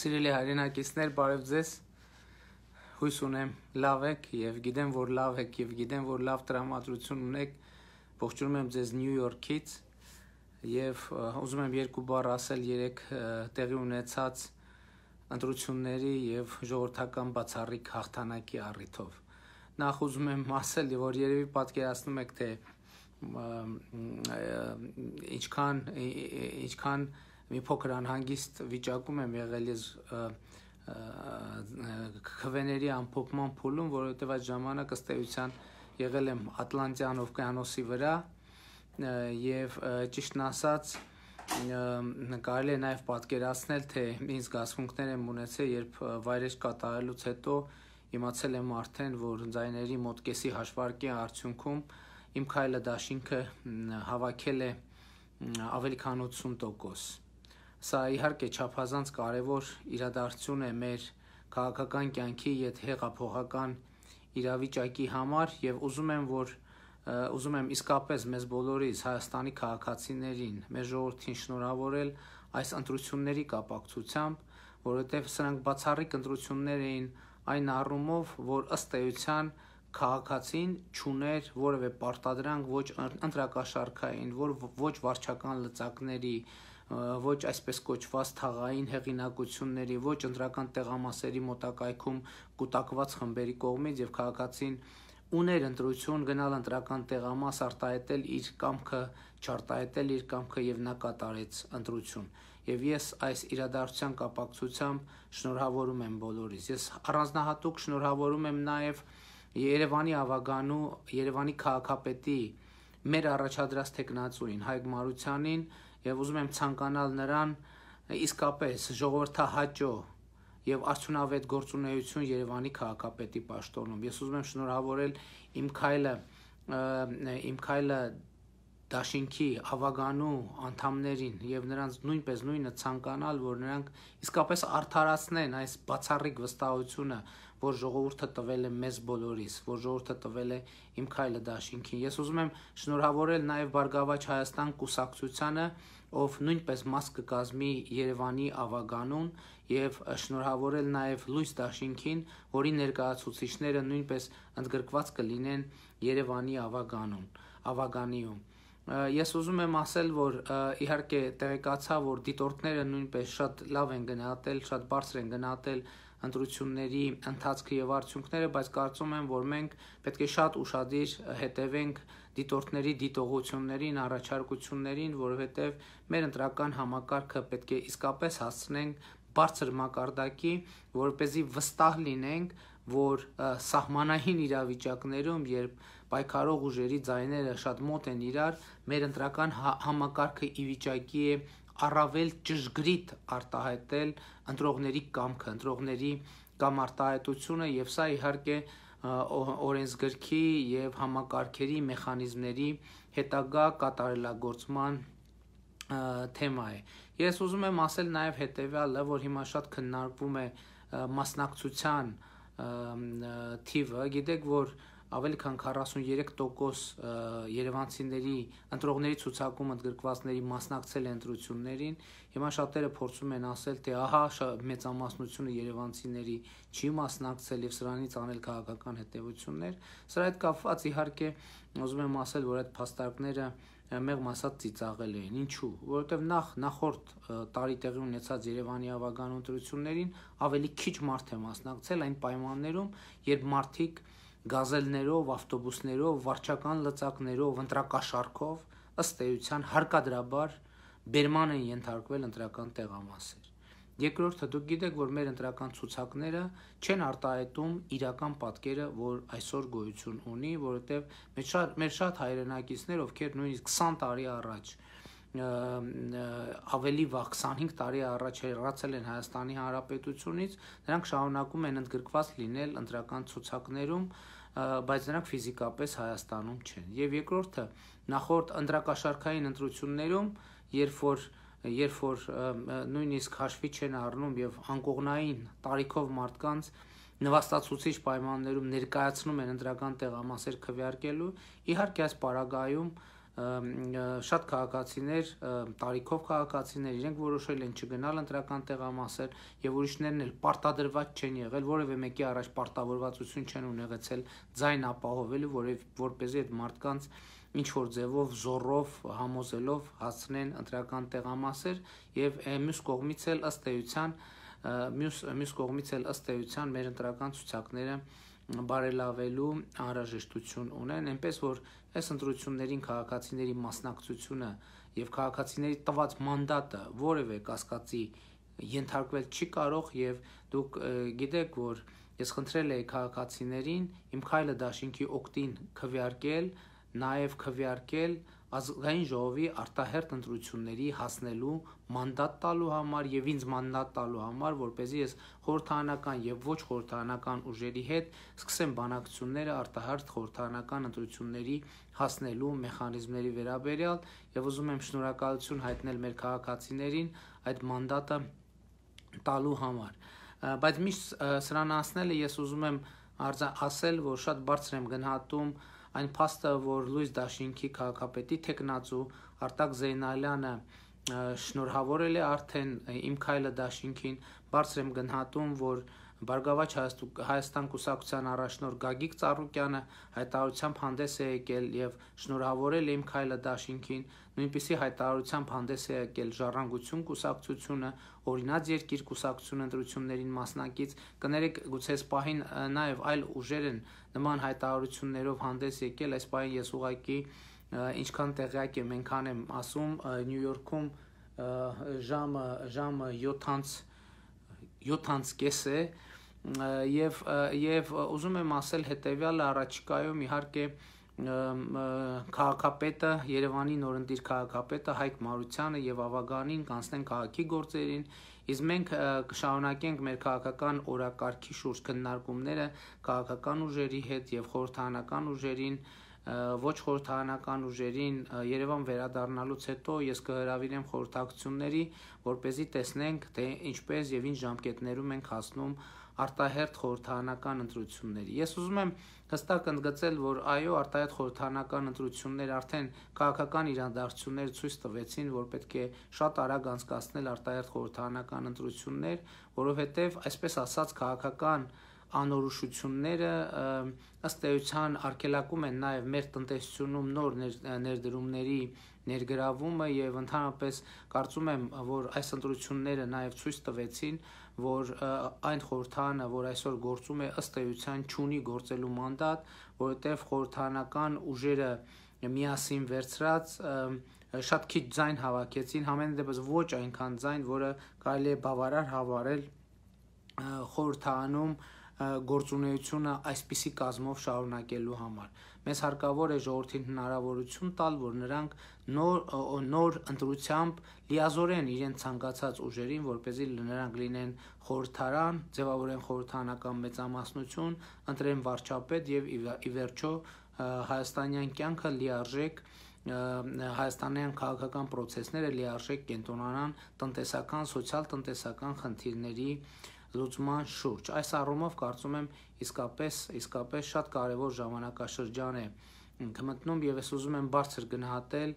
Սիրելի հայրենակիցներ, բարև ձեզ։ Հույս ունեմ լավ եք եւ գիտեմ, որ լավ եք եւ գիտեմ, որ լավ տրամադրություն ունեք։ Ողջունում եմ ձեզ Նյու Յորքից եւ ուզում եմ երկու բառ ասել երեք տեղի ունեցած ընտրությունների եւ ժողովրդական բացառիկ հաղթանակի առիթով։ Նախ ուզում եմ ասել, որ երևի պատկերացնում եք, թե ինչքան ինչքան մի փոքր անհանգիստ վիճակում եմ եղել ես քվեների ամփոփման փուլում, որովհետև այդ ժամանակ ըստ էության եղել եմ Ատլանտյան օվկիանոսի վրա եւ ճիշտն ասած կարելի է նաև պատկերացնել, թե ինչ զգացմունքներ եմ ունեցել, երբ վայրեջ կատարելուց հետո իմացել եմ արդեն, որ ձայների մոտ կեսի հաշվարկի արդյունքում իմ քայլը դաշինքը հավաքել է ավելի քան 80%։ Սա իհարկե չափազանց կարևոր իրադարձություն է մեր քաղաքական կյանքի եւ հեղափոխական իրավիճակի համար եւ ուզում եմ որ ուզում եմ իսկապես մեզ բոլորիս Հայաստանի քաղաքացիներին, մեր ժողովրդին շնորհավորել այս ընտրությունների կապակցությամբ, որովհետև սրանք բացառիկ ընտրություններ էին այն առումով, որ ըստ էության քաղաքացին ճուներ որևէ պարտադրանք ոչ ընտրակաշարքային, որ ոչ վարչական լծակների, ոչ այսպես կոչված թաղային հեղինակությունների, ոչ ընտրական տեղամասերի մոտակայքում կൂട്ടակված խմբերի կողմից եւ քաղաքացին ուներ ընտրություն գնալ ընտրական տեղամաս արտահայտել իր կամքը, չարտահայտել իր կամքը եւ նա կատարեց ընտրություն։ Եվ ես այս իրադարձության կապակցությամբ շնորհավորում եմ բոլորիս։ Ես առանձնահատուկ շնորհավորում եմ նաեւ Երևանի ավագանու, Երևանի քաղաքապետի մեր առաջադրած տեխնացուին Հայկ Մարությանին, եւ ուզում եմ ցանկանալ նրան իսկապես ժողովրդահաճո եւ արդյունավետ գործունեություն Երևանի քաղաքապետի պաշտոնում։ Ես ուզում եմ շնորհավորել իմ քայլը իմ քայլը դաշինքի ավագանու անդամներին եւ նրանց նույնպես նույնը ցանկանալ, որ նրանք իսկապես արդարացնեն այս բացառիկ վստահությունը, որ ժողովուրդը տվել է մեզ բոլորիս, որ ժողովուրդը տվել է իմ քայլը դաշինքին։ Ես ուզում եմ շնորհավորել նաեւ Բարգավաճ Հայաստան կուսակցությանը, ով նույնպես մաս կկազմի Երևանի ավագանուն եւ շնորհավորել նաեւ Լույս Դաշինքին, որի ներկայացուցիչները նույնպես ընդգրկված կլինեն Երևանի ավագանուն, ավագանիում։ Ես ուզում եմ ասել, որ իհարկե տեղեկացա, որ դիտորդները նույնպես շատ լավ են գնահատել, շատ բարձր են գնահատել ընտրությունների ընթացքը եւ արդյունքները, բայց կարծում եմ, որ մենք պետք է շատ ուշադիր հետևենք դիտորդների դիտողություններին, առաջարկություններին, որովհետև մեր ընտրական համակարգը պետք է իսկապես հասցնենք բարձր մակարդակի, որպեսզի վստահ լինենք, որ սահմանային իրավիճակներում, երբ պայքարող ուժերի ձայները շատ մոտ են իրար, մեր ընտրական հա-, համակարգը ի վիճակի է առավել ճշգրիտ արտահայտել ընտրողների կամքը, ընտրողների կամ արտահայտությունը եւ սա իհարկե օրենսգրքի եւ համակարգերի մեխանիզմների հետագա կատարելագործման թեմա է։ Ես ուզում եմ ասել նաև հետեւյալը, որ հիմա շատ քննարկվում է մասնակցության թիվը, գիտեք, որ ավելի քան 43% երևանցիների ընտրողների ցուցակում ընդգրկվածների մասնակցել են ընտրություններին։ Հիմա շատերը փորձում են ասել, թե ահա մեծամասնությունը երևանցիների չի մասնակցել եւ սրանից անել քաղաքական հետեւություններ։ Սրա հետ կապված իհարկե ուզում եմ ասել, որ այդ փաստարկները մեղմ ասած ծիծաղել էին։ Ինչու՞, որովհետև նախ նախորդ տարի տեղի ունեցած Երևանի ավագան ընտրություններին ավելի քիչ մարդ է մասնակցել այն պայմաններում, երբ մարդիկ գազելներով, ավտոբուսներով, վարչական լծակներով, ընտրակաշարքով ըստ էության հարկադրաբար բերման են ենթարկվել ընտրական տեղամասեր։ Երկրորդը դուք գիտեք, որ մեր ընտրական ցուցակները չեն արտահայտում իրական պատկերը, որ այսօր գոյություն ունի, որովհետև մեր շատ մեր շատ հայրենակիցներ, ովքեր նույնիսկ 20 տարի առաջ ավելի վաղ 25 տարի առաջ հեռացել են Հայաստանի Հանրապետությունից, նրանք շարունակում են ընդգրկված լինել ընտրական ցուցակներում, բայց նրանք ֆիզիկապես Հայաստանում չեն։ Եվ երկրորդը, նախորդ ընտրակաշարքային ընտրություններում, երբ որ երբ որ նույնիսկ հաշվի չեն առնում եւ անկողնային տարիքով մարդկանց նվաստացուցիչ պայմաններում ներկայացնում են ընտրական տեղամասեր քվեարկելու, իհարկե այս պարագայում շատ քաղաքացիներ, տարիքով քաղաքացիներ իրենք որոշել են չգնալ ընտրական տեղամասեր եւ ուրիշներն էլ պարտադրված չեն եղել, որևէ մեկի առաջ պարտավորվածություն չեն ունեցել ձայն ապահովելու, որև որպեսզի այդ մարդկանց ինչ որ ձևով զորով համոզելով հասցնեն ընտրական տեղամասեր եւ մյուս կողմից էլ ըստ էության մյուս մյուս կողմից էլ ըստ էության մեր ընտրական ցուցակները բարելավելու անհրաժեշտություն ունեն, այնպես որ այս ընտրություններին քաղաքացիների մասնակցությունը եւ քաղաքացիների տված մանդատը որևէ կասկածի ենթարկվել չի կարող եւ դուք գիտեք որ ես խնդրել եի քաղաքացիներին իմ քայլը դաշինքի օկտին քվեարկել նաեւ քվեարկել ազգային ժողովի արտահերտ ընտրությունների հասնելու մանդատ տալու համար եւ ինձ մանդատ տալու համար, որ เป զի ես խորհրդանական եւ ոչ խորհրդանական ուժերի հետ սկսեմ բանակցությունները արտահերտ խորհրդանական ընտրությունների հասնելու մեխանիզմների վերաբերյալ եւ ուզում եմ շնորհակալություն հայտնել մեր քաղաքացիներին այդ մանդատը տալու համար բայց միշտ սրան ասնելը ես ուզում եմ ասել, որ շատ բարձր եմ գնահատում այն փաստը, որ Լուիս Դաշինքի քաղաքապետի տեխնացու Արտակ Զեյնալյանը շնորհավորել է արդեն իմ քայլը Դաշինքին, բարձր եմ գնահատում, որ Բարգավաճ Հայաստան կուսակցության առաջնորդ Գագիկ Ծառուկյանը հայտարարությամբ հանդես է եկել եւ շնորհավորել իմ քայլը Դաշինքին, նույնպիսի հայտարարությամբ հանդես է եկել Ժառանգություն կուսակցությունը, օրինաց երկիր կուսակցություն ընտրություններին մասնակից, կներեք գուցե սպահին նաեւ այլ ուժեր են նման հայտարարություններով հանդես եկել, այս պահին ես ուղակի ինչքան տեղյակ եմ, այնքան եմ ասում Նյու Յորքում ժամը ժամը 7-ից 7-ից կես է եւ եւ ուզում եմ ասել հետեւյալը առաջիկայում իհարկե քաղաքապետը Երևանի նորընտիր քաղաքապետը Հայկ Մարությանը եւ Ավագանին կանցնեն քաղաքի գործերին իսկ մենք կշարունակենք մեր քաղաքական օրակարգի շուրջ քննարկումները քաղաքական ուժերի հետ եւ խորհրդանական ուժերին ոչ խորհրդանական ուժերին Երևան վերադառնալուց հետո ես կհրավիրեմ խորհրդակցությունների, որ เป զի տեսնենք, թե ինչպես եւ ինչ ժամկետներում ենք հասնում արտահերթ խորհրդանական ընտրությունների։ Ես ուզում եմ հստակ ընդգծել, որ այո, արտահերթ խորհրդանական ընտրություններ արդեն քաղաքական իրադարձություններ ցույց տվեցին, որ պետք է շատ արագ անցկացնել արտահերթ խորհրդանական ընտրություններ, որովհետև այսպես ասած քաղաքական անորոշությունները ըստ էության արգելակում են նաև մեր տնտեսությունում նոր ներդրումների ներգրավումը եւ ընդհանրապես կարծում եմ, որ այս ընտրությունները նաև ցույց տվեցին, որ այն խորհրդանը, որ այսօր գործում է ըստ էության ճունի գործելու մանդատ, որովհետև խորհրդանական ուժերը միասին վերցրած շատ քիչ ձայն հավաքեցին, համենայն դեպս ոչ այնքան ձայն, որը կարելի է բավարար հավարել խորհրդանում գործունեությունը այսպիսի կազմով շարունակելու համար։ Մեզ հարկավոր է ժողովրդին հնարավորություն տալ, որ նրանք նոր նոր ընտրությամբ լիազորեն իրենց ցանկացած ուժերին, որ เป զի նրանք լինեն խորհրդարան, ձևավորեն խորհրդանական մեծամասնություն, ընտրեն վարչապետ եւ ի վերջո հայաստանյան կյանքը լիարժեք հայաստանյան քաղաքական process-ները լիարժեք կենտրոնանան տնտեսական, սոցիալ-տնտեսական խնդիրների լուծման շուրջ։ Այս առումով կարծում եմ իսկապես իսկապես շատ կարևոր ժամանակաշրջան է կմտնում եւ ես ուզում եմ բարձր գնահատել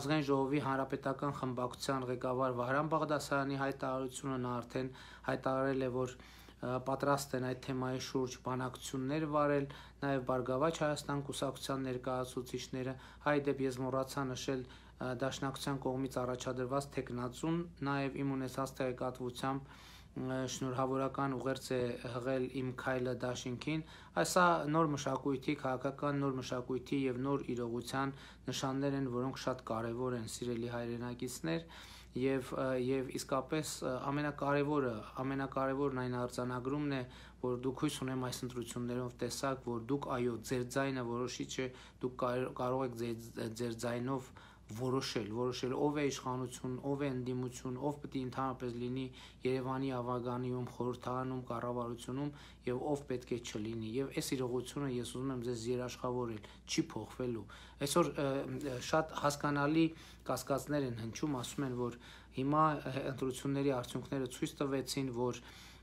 ազգային ժողովի հանրապետական խմբակցության ղեկավար Վահրամ Բաղդասարյանի հայտարարությունը նա արդեն հայտարարել է, որ պատրաստ են այդ թեմայի շուրջ բանակցություններ վարել, նաև Բարգավաճ Հայաստան կուսակցության ներկայացուցիչները, հայդեպ ես մոռացա նշել Դաշնակցության կողմից առաջադրված տեխնացուն, նաև իմ ունեցած տեղեկատվությամբ շնորհավորական ուղերձ է հղել իմ քայլը դաշինքին այսա նոր մշակույթի քաղաքական նոր մշակույթի եւ նոր իրողության նշաններ են որոնք շատ կարեւոր են սիրելի հայրենակիցներ եւ եւ իսկապես ամենակարևորը ամենակարևորն այն արձանագրումն է որ դուք հույս ունեմ այս ընտրություններով տեսակ որ դուք այո ձեր ձայնը որոշիչ է դուք կարող եք ձեր ձեր ձայնով որոշել, որոշել ով է իշխանություն, ով է ընդդիմություն, ով պետք է ընդհանրապես լինի Երևանի ավագանիում, խորհրդարանում, կառավարությունում եւ ով պետք է չլինի։ Եվ այս իրողությունը ես ուզում եմ ձեզ երաշխավորել, չի փոխվելու։ Այսօր շատ հասկանալի կասկածներ են հնչում, ասում են, որ հիմա ընտրությունների արդյունքները ցույց տվեցին, որ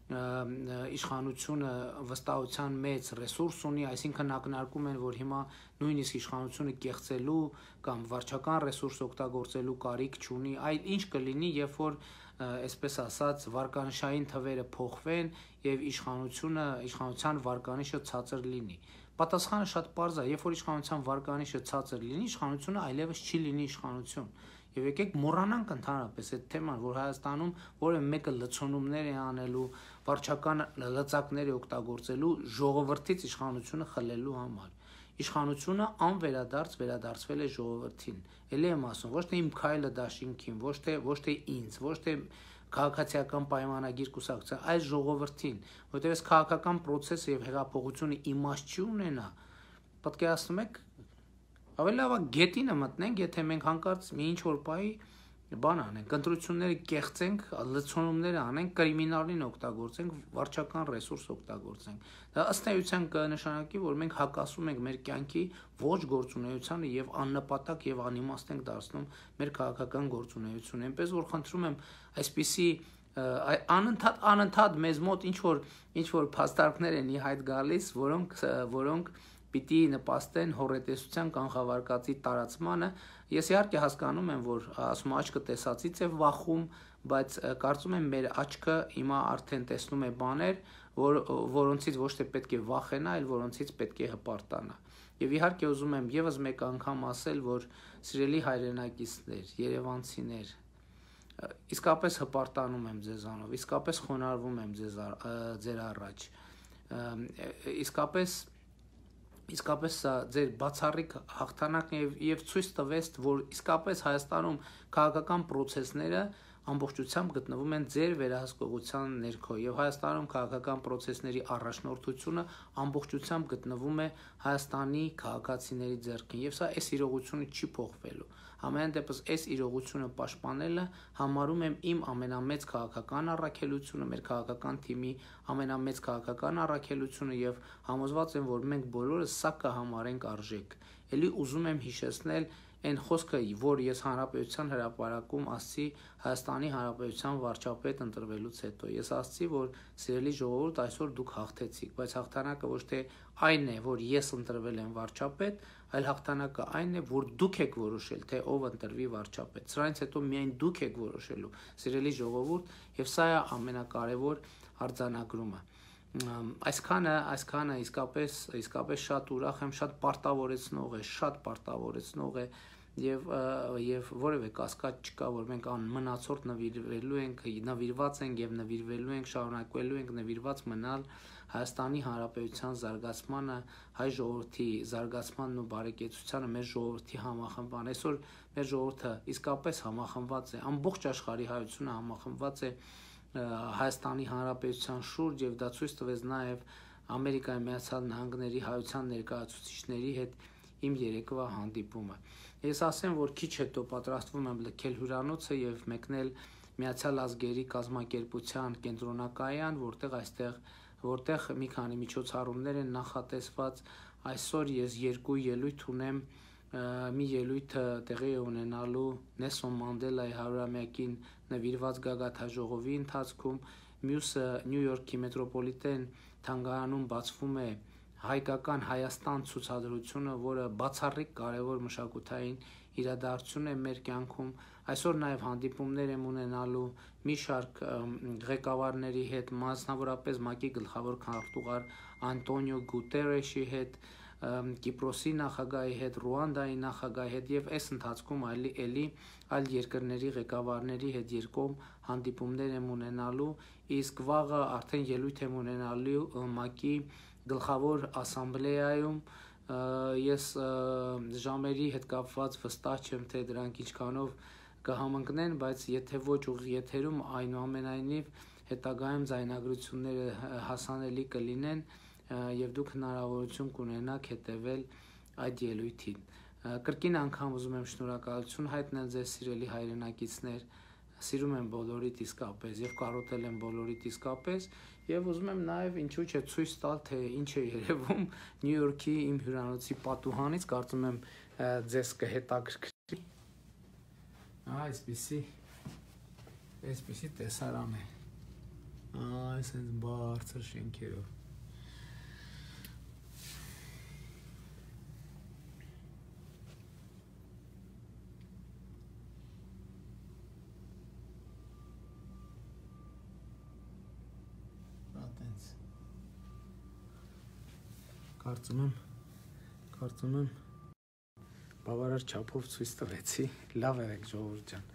իշխանությունը վստահության մեծ ռեսուրս ունի, այսինքն ակնարկում են, որ հիմա նույնիսկ իշխանությունը կեղծելու կամ վարչական ռեսուրս օգտագործելու կարիք չունի, այլ ինչ կլինի, երբ որ այսպես ասած վարկանշային թվերը փոխվեն եւ իշխանությունը իշխանության վարկանիշը ցածր լինի։ Պատասխանը շատ པարզ է, երբ որ իշխանության վարկանիշը ցածր լինի, իշխանությունը այլևս չի լինի իշխանություն։ Եվ եկեք մոռանանք ընդհանրապես այդ թեման, որ Հայաստանում որը մեկը լցոնումներ է անելու, վարչական լծակներ է օգտագործելու ժողովրդից իշխանությունը խլելու համար։ Իշխանությունը անվերադարձ վերադարձվել է ժողովրդին։ Էլի եմ ասում, ոչ թե իմ քայլը դաշինքին, ոչ թե ոչ թե ինձ, ոչ թե քաղաքացիական պայմանագիր կուսակցության, այլ ժողովրդին, որտեղ այս քաղաքական process-ը եւ հեղափոխությունը իմաստ չի ունենա։ Պատկերացնում եք, ավելի լավ է գետինը մտնենք, եթե մենք հանկարծ մի ինչ որ բայ բան անենք, ընտրությունները կեղծենք, լցոնումները անենք, կրիմինալին օգտագործենք, վարչական ռեսուրս օգտագործենք։ Դա ըստ էության կնշանակի, որ մենք հակասում ենք մեր կյանքի ոչ գործունեությանը եւ աննպատակ եւ անիմաստ ենք դարձնում մեր քաղաքական գործունեությունը։ Էնպես որ խնդրում եմ այսպիսի անընդհատ անընդհատ մեզ մոտ ինչ որ ինչ որ փաստարկներ են ի հայտ գալիս, որոնք որոնք պիտի նպաստեն հորետեսության կանխավարկածի տարածմանը Ես իհարկե հասկանում եմ, որ ասում աչքը տեսածից է վախում, բայց կարծում եմ մեր աչքը հիմա արդեն տեսնում է բաներ, որ որոնցից ոչ թե պետք է վախենա, այլ որոնցից պետք է հպարտանա։ Եվ իհարկե ուզում եմ եւս մեկ անգամ ասել, որ սիրելի հայրենակիցներ, երևանցիներ, իսկապես հպարտանում եմ ձեզանով, իսկապես խոնարհվում եմ ձեզ ձեր առաջ։ Իսկապես իսկապես սա ձեր բացառիկ հաղթանակն եւ եւ ցույց տվեց, որ իսկապես Հայաստանում քաղաքական process-ները ամբողջությամբ գտնվում են ձեր վերահսկողության ներքո եւ Հայաստանում քաղաքական process-ների առաջնորդությունը ամբողջությամբ գտնվում է Հայաստանի քաղաքացիների ձեռքին եւ սա այս իրողությունը չի փոխվելու Ամեն դեպս այս իրողությունը պաշտպանելը համարում եմ իմ ամենամեծ քաղաքական առաքելությունը, մեր քաղաքական թիմի ամենամեծ քաղաքական առաքելությունը եւ համոզված եմ, որ մենք բոլորս սա կհամարենք արժեք։ Էլի ուզում եմ հիշեցնել այն խոսքը, որ ես հանրապետության հրապարակում ասացի Հայաստանի հանրապետության վարչապետ ընտրվելուց հետո։ Ես ասացի, որ սիրելի ժողովուրդ, այսօր դուք հաղթեցիք, բայց հաղթանակը ոչ թե այն է, որ ես ընտրվել եմ վարչապետ, այլ հաղթանակը այն է, որ դուք եք որոշել, թե ով ընտրվի վարչապետ։ Սրանից հետո միայն դուք եք որոշելու, սիրելի ժողովուրդ, եւ սա է ամենակարևոր արձանագրումը այսքանը այսքանը իսկապես իսկապես շատ ուրախ եմ շատ պարտավորեցնող է շատ պարտավորեցնող է եւ եւ որևէ կասկած չկա որ մենք ան մնացորդ նվիրվելու ենք նվիրված ենք եւ նվիրվելու ենք շարունակվելու ենք նվիրված մնալ Հայաստանի Հանրապետության զարգացմանը, հայ ժողովրդի զարգացմանն ու բարեկեցությանը մեր ժողովրդի համախմբան։ Այսօր մեր ժողովուրդը իսկապես համախմբված է, ամբողջ աշխարհի հայությունը համախմբված է Հայաստանի Հանրապետության շուրջ եւ դա ցույց տվեց նաեւ Ամերիկայի Միացյալ Նահանգների հայության ներկայացուցիչների հետ իմ երեկվա հանդիպումը։ Ես ասեմ, որ քիչ հետո պատրաստվում եմ լքել հյուրանոցը եւ մեկնել Միացյալ ազգերի կազմակերպության կենտրոնակայան, որտեղ այստեղ որտեղ մի քանի միջոցառումներ են նախատեսված։ Այսօր ես երկու ելույթ ունեմ մի ելույթը տեղի ունենալու Նեսոն Մանդելայի 100-ամյակին նվիրված գագաթաժողովի ընթացքում, մյուսը Նյու Յորքի մետրոպոլիտեն թանգարանում բացվում է հայկական Հայաստան ցուցադրությունը, որը բացառիկ կարևոր մշակութային իրադարձություն է մեր կյանքում Այսօր նաև հանդիպումներ եմ ունենալու մի շարք ղեկավարների հետ, մասնավորապես ՄԱԿ-ի գլխավոր քարտուղար Անտոնիո Գուտերեշի հետ, Կիպրոսի նախագահի հետ, Ռուանդայի նախագահի հետ եւ այս ընթացքում այլի էլի այլ երկրների ղեկավարների հետ երկում հանդիպումներ եմ ունենալու, իսկ վաղը արդեն ելույթ եմ ունենալու ՄԱԿ-ի գլխավոր ասամբլեայում ես ժամերի հետ կապված վստահ չեմ թե դրանք ինչքանով կհամընկնեն, բայց եթե ոչ ուղի եթերում այնուամենայնիվ հետագայում ձայնագրությունները հասանելի կլինեն եւ դուք հնարավորություն կունենաք հետեւել այդ ելույթին։ Կրկին անգամ ուզում եմ շնորհակալություն հայտնել ձեզ սիրելի հայրենակիցներ, սիրում եմ բոլորիդ իսկապես եւ կարոտել եմ բոլորիդ իսկապես եւ ուզում եմ նաեւ ինչու՞ չէ ցույց տալ թե ինչ է երևում Նյու Յորքի իմ հյուրանոցի պատուհանից, կարծում եմ ձեզ կհետաքրքրի Այսպեսի այսպեսի տեսարան է։ Այս այնց բարձր շենքերով։ Կարծում եմ կարծում եմ բավարար չափով ցույց տվեցի։ Լավ եղեք ժողովուրդ ջան։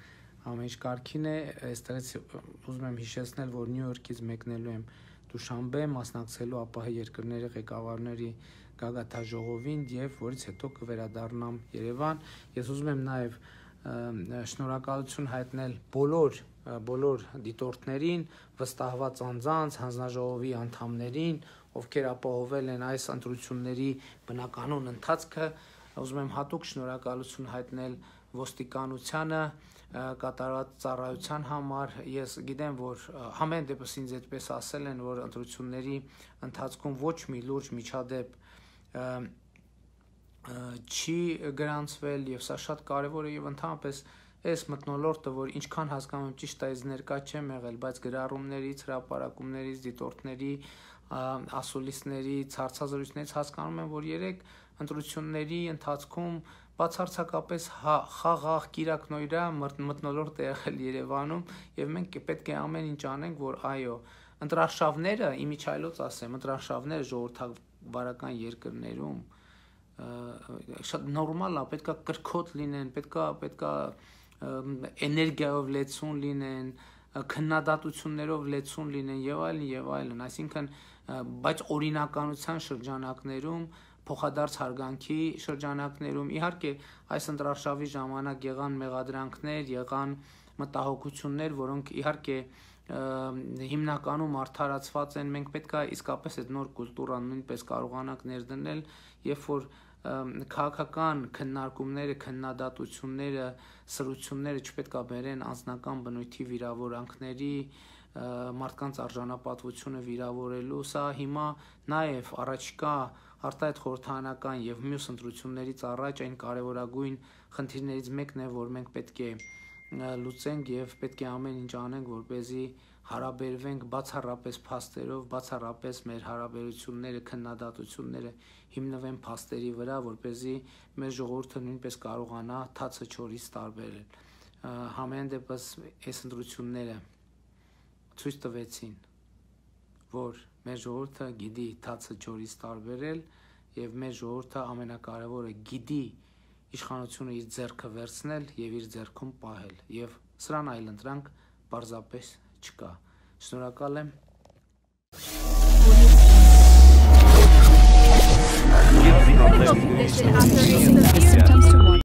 Ամեն ինչ կարքին է, այստեղից ուզում եմ հիշեցնել, որ Նյու Յորքից մեկնելու եմ Դուշանբե մասնակցելու ԱՊՀ երկրների ղեկավարների գագաթաժողովին եւ որից հետո կվերադառնամ Երևան։ Ես ուզում եմ նաեւ շնորհակալություն հայտնել բոլոր բոլոր դիտորդներին, վստահված անձանց, հանձնաժողովի անդամներին, ովքեր ապահովել են այս ընտրությունների բնականոն ընթացքը, ուզում եմ հատուկ շնորհակալություն հայտնել ոստիկանությանը կատարած ծառայության համար ես գիտեմ որ համեն դեպս ինձ այդպես ասել են որ ընտրությունների ընթացքում ոչ մի լուրջ միջադեպ չի գրանցվել եւ սա շատ կարեւոր է եւ ընդհանրապես այս մտնոլորտը որ ինչքան հասկանում եմ ճիշտ է ներկա չեմ եղել բայց գրառումներից հրապարակումներից դիտորդների ասուլիսների ցարցազրույցներից հասկանում եմ, որ երեք ընտրությունների ընթացքում բացարձակապես հա, խաղաղ կիրակնոյրա մտնոլորտ է եղել Երևանում եւ մենք պետք է ամեն ինչ անենք, որ այո, ընտրաշավները, իմիջայլոց ասեմ, ընտրաշավները ժողովրդավարական երկրներում շատ նորմալ է, պետքա կրկոտ լինեն, պետքա պետքա էներգիայով լեցուն լինեն, քննադատություններով լեցուն լինեն եւ այլն եւ այլն, այսինքն բայց օրինականության շրջանակներում փոխադարձ հարգանքի շրջանակներում իհարկե այս ընտրարշավի ժամանակ եղան մեղադրանքներ, եղան մտահոգություններ, որոնք իհարկե հիմնականում արդարացված են մենք պետքա իսկապես այդ նոր կուլտուրան նույնպես կարողանանք ներդնել երբ որ քաղաքական քննարկումները, քննադատությունները, սրությունները չպետքա բերեն անձնական բնույթի վիրավորանքների, մարդկանց արժանապատվությունը վիրավորելու, սա հիմա նաև առաջկա արտահայտ խորհրդանական եւ մյուս ընտրություններից առաջ այն կարևորագույն խնդիրներից մեկն է, որ մենք պետք է լուծենք եւ պետք է ամեն ինչ անենք, որ เป զի հարաբերվենք բացառապես փաստերով, բացառապես մեր հարաբերությունները, քննադատությունները հիմնվեն փաստերի վրա, որ เป զի մեր ժողովուրդը նույնպես կարողանա թացը չորից տարբերել։ Համեն դեպս այս ընտրությունները ցույց տվեցին, որ մեր ժողովուրդը գիտի թացը ճորից տարբերել եւ մեր ժողովուրդը ամենակարևորը գիտի իշխանությունը իր ձեռքը վերցնել եւ իր ձեռքում պահել եւ սրան այլ ընտրանք պարզապես չկա շնորհակալ եմ should happen.